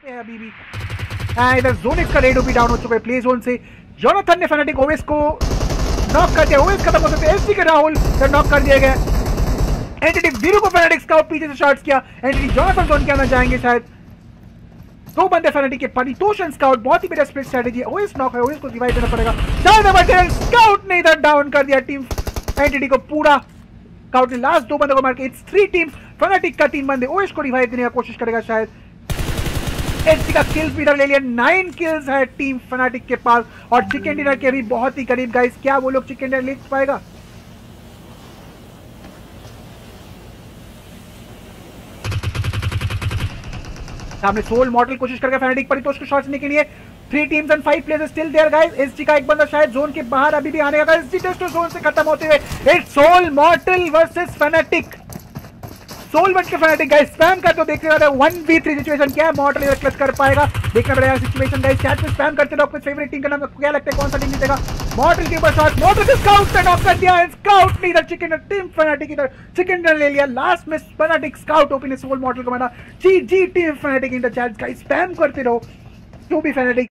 पे है अभी भी। हाँ, इधर का रेड भी डाउन हो चुका है प्ले जोन से। जोनाथन ने फैनेटिक ओवेस को नॉक कर दिया। ओवेस खत्म हो सकते के राहुल नॉक कर दिया गया। एंटिटी को फैनेटिक स्काउट पीछे से शॉट्स किया। एंटिटी जोनाथन जोन के अंदर जाएँगे शायद। दो बंदे फैनेटिक के स्काउट बहुत ही बेटा स्प्लिट स्ट्रेटजी नॉक है को रिवाइव देना पड़ेगा। स्काउट ने इधर डाउन कर दिया टीम एंटिटी को पूरा स्काउट ने लास्ट दो बंदों को मार के। इट्स थ्री टीम्स फैनेटिक का तीन बंदे को रिवाइव देने की कोशिश करेगा शायद। एचसी का किल्स भी ले लिया नाइन किल्स है टीम फनाटिक के पास। और चिकन डिनर के भी बहुत ही करीब गाइस क्या वो लोग चिकन डिनर ले पाएगा? सामने सोल मॉडल कोशिश करके फैनेटिक परितोष को शॉट लेने के लिए। Three teams and five players still there guys SG का एक बंदा शायद जोन के बाहर अभी भी आने का एसजी टेस्ट जोन से खत्म होते हुए। It's Soul Mortal versus Fnatic Soul but के फैनेटिक गाइस स्पैम कर तो देखने वाले 1v3 सिचुएशन क्या है मॉडल इधर क्लच कर पाएगा? देखना पड़ेगा सिचुएशन गाइस चैट में स्पैम करते रहो, अपने फेवरेट टीम का नाम क्या लगता है कौन सा टीम जीतेगा? मॉडल के ऊपर शॉट मॉडल के स्काउट ने नॉक कर दिया है। स्काउट ने इधर चिकन टीम फैनेटिक इधर चिकन ने ले लिया। लास्ट में Fnatic Scout open Soul Mortal को मारा। G G team Fnatic in the chat guys spam करते रहो। जो भी फैनेटिक